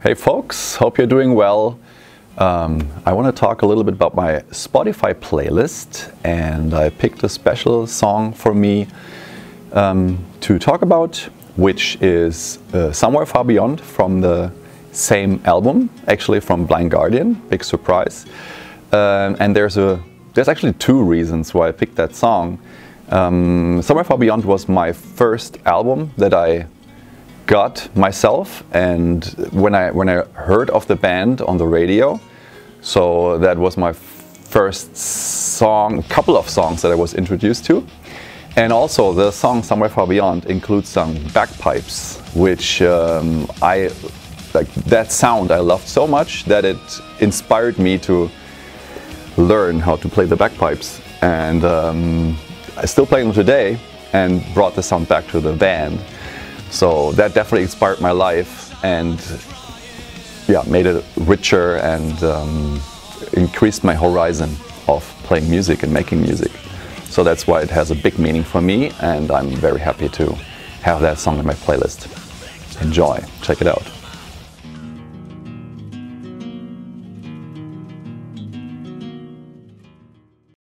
Hey folks, hope you're doing well. Um, I want to talk a little bit about my Spotify playlist and I picked a special song for me um, to talk about, which is uh, Somewhere Far Beyond from the same album, actually from Blind Guardian, big surprise. Um, and there's a there's actually two reasons why I picked that song. Um, Somewhere Far Beyond was my first album that I got myself, and when I when I heard of the band on the radio, so that was my first song, a couple of songs that I was introduced to. And also the song Somewhere Far Beyond includes some bagpipes, which um, I like that sound I loved so much that it inspired me to learn how to play the bagpipes. And um, I still play them today and brought the sound back to the band. So that definitely inspired my life and yeah, made it richer and um, increased my horizon of playing music and making music. So that's why it has a big meaning for me and I'm very happy to have that song in my playlist. Enjoy, check it out.